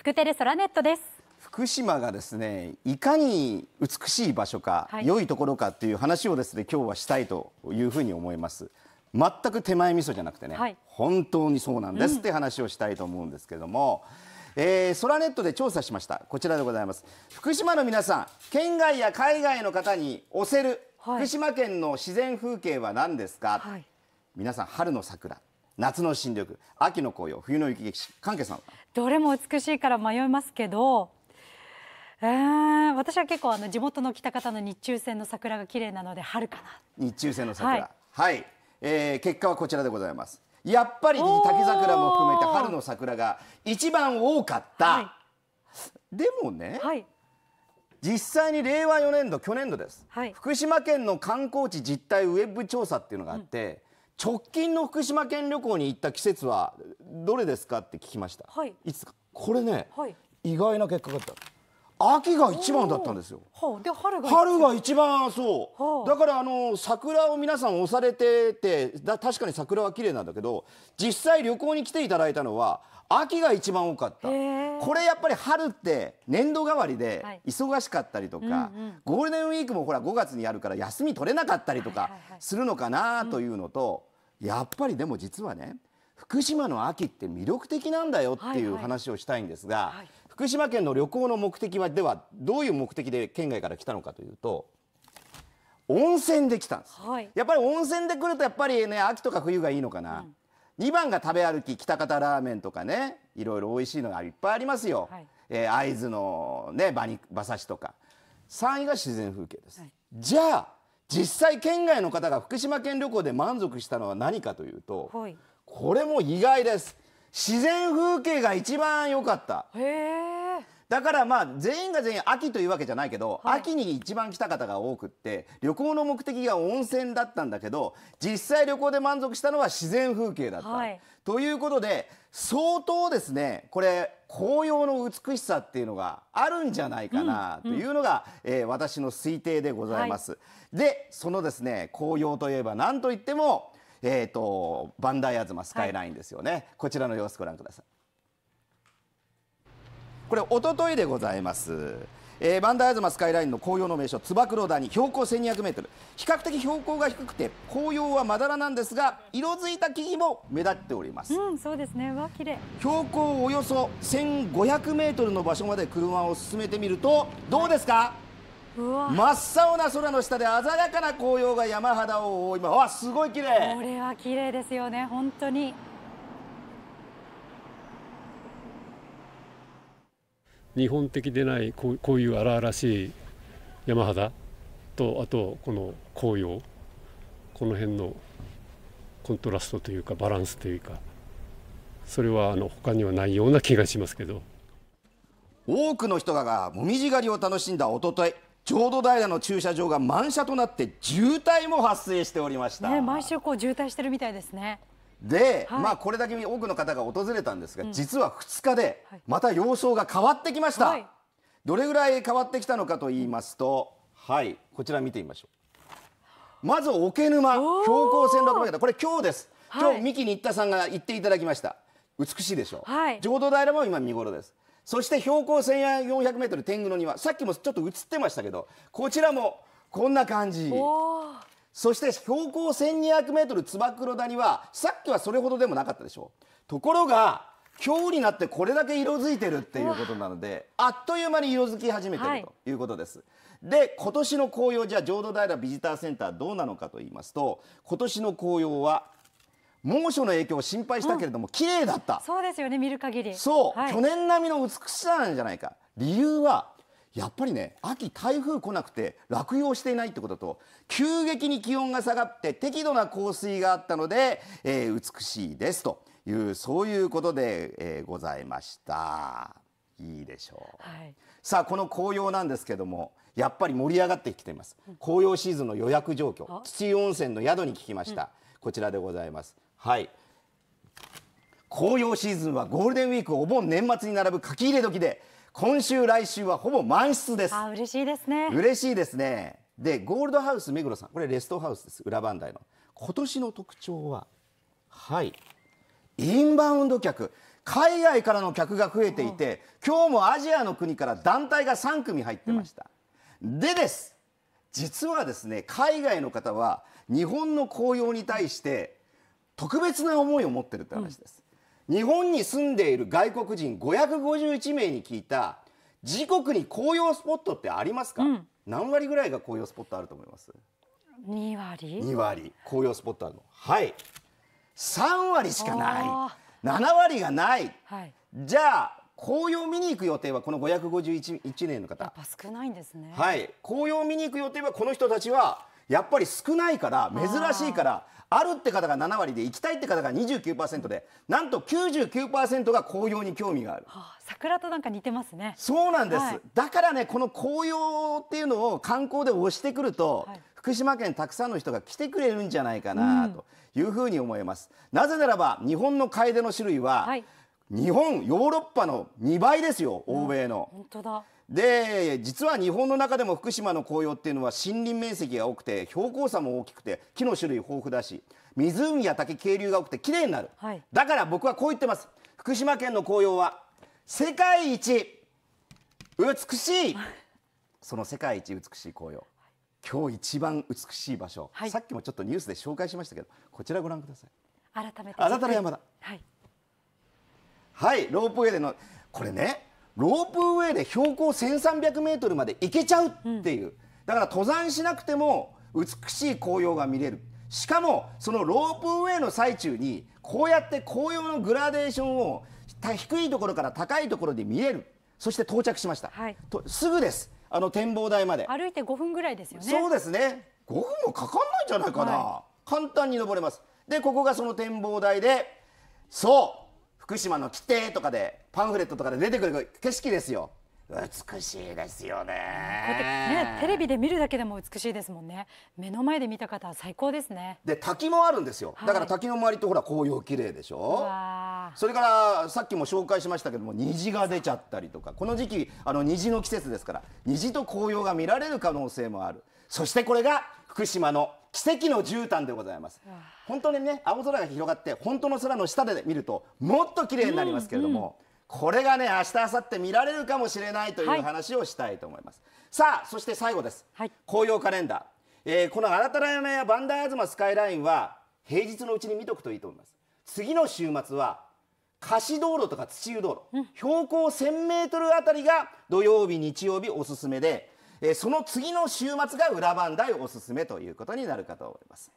福テレソラネットです。福島がですねいかに美しい場所か、はい、良いところかっていう話をですね今日はしたいというふうに思います。全く手前味噌じゃなくてね、はい、本当にそうなんですって話をしたいと思うんですけども、うん、えー、ソラネットで調査しました。こちらでございます。福島の皆さん県外や海外の方に押せる、はい、福島県の自然風景は何ですか、はい、皆さん春の桜夏の新緑秋の紅葉冬の雪景色。関係さんどれも美しいから迷いますけどえー、私は結構あの地元の北方の日中線の桜が綺麗なので春かな。日中線の桜。はい、はい、えー、結果はこちらでございます。やっぱり滝桜も含めて春の桜が一番多かった、はい、でもね、はい、実際に令和4年度去年度です、はい、福島県の観光地実態ウェブ調査っていうのがあって、うん、直近の福島県旅行に行った季節はどれですか？って聞きました、はい、いつか？これね、はい、意外な結果があった。秋が一番だったんですよ。はあ、で春が春が一番そう、はあ、だからあの桜を皆さん押されててだ確かに桜は綺麗なんだけど実際旅行に来ていただいたのは秋が一番多かった。これやっぱり春って年度替わりで忙しかったりとか、はいうんうん、ゴールデンウィークもほら5月にやるから休み取れなかったりとかするのかなというのと、やっぱりでも実はね福島の秋って魅力的なんだよっていう話をしたいんですが。はい。はい福島県の旅行の目的はではどういう目的で県外から来たのかというと温泉で来たんです、はい、やっぱり温泉で来るとやっぱりね秋とか冬がいいのかな、うん、2番が食べ歩き北方ラーメンとかねいろいろ美味しいのがいっぱいありますよ、はい、えー、会津のね馬刺しとか。3位が自然風景です、はい、じゃあ実際県外の方が福島県旅行で満足したのは何かというと、はい、これも意外です。自然風景が一番良かっただからまあ全員が全員秋というわけじゃないけど、はい、秋に一番来た方が多くって旅行の目的が温泉だったんだけど実際旅行で満足したのは自然風景だった。はい、ということで相当ですねこれ紅葉の美しさっていうのがあるんじゃないかなというのが、うんうん、えー、私の推定でございます。はい、でそのですね紅葉といえば何といってもえーと、バンダイアズマスカイラインですよね、はい、こちらの様子ご覧くださいこれ一昨日でございます。えー、バンダイアズマスカイラインの紅葉の名所つば九郎谷標高1200メートル。比較的標高が低くて紅葉はまだらなんですが色づいた木々も目立っております。うんそうですね。わ綺麗。標高およそ1500メートルの場所まで車を進めてみるとどうですか、真っ青な空の下で鮮やかな紅葉が山肌を覆います。わすごい綺麗。これは綺麗ですよね本当に日本的でないこうこういう荒々しい山肌とあとこの紅葉この辺のコントラストというかバランスというかそれはあの他にはないような気がしますけど。多くの人がもみじ狩りを楽しんだおととい浄土平の駐車場が満車となって渋滞も発生しておりました、ね、毎週こう渋滞してるみたいですねで、はい、まあこれだけ多くの方が訪れたんですが、うん、実は2日でまた様相が変わってきました、はい、どれぐらい変わってきたのかと言いますとはいこちら見てみましょう。まず桶沼標高1600メーこれ今日です、はい、今日三木新田さんが行っていただきました。美しいでしょう、はい、浄土平も今見頃です。そして標高1400メートル天狗の庭。さっきもちょっと映ってましたけどこちらもこんな感じそして標高1200メートル燕谷はさっきはそれほどでもなかったでしょう。ところが今日になってこれだけ色づいてるっていうことなのであっという間に色づき始めてるということです、はい、で今年の紅葉じゃあ浄土平ビジターセンターどうなのかと言いますと今年の紅葉は猛暑の影響を心配したけれども、うん、綺麗だった。そうですよね見る限り。そう、はい、去年並みの美しさなんじゃないか。理由はやっぱりね秋台風来なくて落葉していないってことと急激に気温が下がって適度な降水があったので、えー、美しいですというそういうことで、えー、ございました。いいでしょう、はい、さあこの紅葉なんですけどもやっぱり盛り上がってきています。紅葉シーズンの予約状況土温泉の宿に聞きました、うん、こちらでございます。はい。紅葉シーズンはゴールデンウィークお盆年末に並ぶ書き入れ時で今週来週はほぼ満室です。あ嬉しいですね。嬉しいですね。でゴールドハウス目黒さん。これレストハウスです。裏磐梯の。今年の特徴ははい。インバウンド客。海外からの客が増えていて今日もアジアの国から団体が3組入ってました、うん、でです。実はですね海外の方は日本の紅葉に対して特別な思いを持ってるって話です、うん、日本に住んでいる外国人551名に聞いた自国に紅葉スポットってありますか、うん、何割ぐらいが紅葉スポットあると思います？2割？2割。紅葉スポットあるの。はい。3割しかない。7割がない、はい、じゃあ紅葉見に行く予定はこの551年の方。やっぱ少ないんですね。はい。紅葉見に行く予定はこの人たちはやっぱり少ないから珍しいからあるって方が7割で行きたいって方が29%でなんと99%が紅葉に興味がある、はあ、桜となんか似てますね。そうなんです、はい、だからねこの紅葉っていうのを観光で押してくると、はい、福島県たくさんの人が来てくれるんじゃないかなというふうに思います、うん、なぜならば日本の楓の種類は、はい、日本ヨーロッパの2倍ですよ欧米の、うん、本当だで実は日本の中でも福島の紅葉っていうのは森林面積が多くて標高差も大きくて木の種類豊富だし湖や滝渓流が多くて綺麗になる、はい、だから僕はこう言ってます。福島県の紅葉は世界一美しいその世界一美しい紅葉。今日一番美しい場所、はい、さっきもちょっとニュースで紹介しましたけどこちらご覧ください。改めて。あなたの山田はい、はい、ロープウェイでのこれねロープウェイで標高1300メートルまで行けちゃうっていう、うん、だから登山しなくても美しい紅葉が見れる。しかもそのロープウェイの最中にこうやって紅葉のグラデーションを低いところから高いところで見える。そして到着しました、はい、とすぐです。あの展望台まで。歩いて5分ぐらいですよね。そうですね。5分もかかんないんじゃないかな、はい、簡単に登れます。でここがその展望台でそう福島の規定とかでパンフレットとかで出てくる景色ですよ。美しいですよね。ねテレビで見るだけでも美しいですもんね。目の前で見た方は最高ですね。で滝もあるんですよ、はい、だから滝の周りってほら紅葉綺麗でしょ？それからさっきも紹介しましたけども虹が出ちゃったりとか。この時期あの虹の季節ですから虹と紅葉が見られる可能性もある。そしてこれが福島の奇跡の絨毯でございます。本当にね青空が広がって本当の空の下で見るともっと綺麗になりますけれども、うんうん。これがね明日明後日見られるかもしれないという話をしたいと思います、はい、さあそして最後です、はい、紅葉カレンダー、えー、この新たな山やバンダイアズマスカイラインは平日のうちに見とくといいと思います。次の週末は貸し道路とか土湯道路、うん、標高1000メートルあたりが土曜日日曜日おすすめで、え、その次の週末が裏磐梯おすすめということになるかと思います。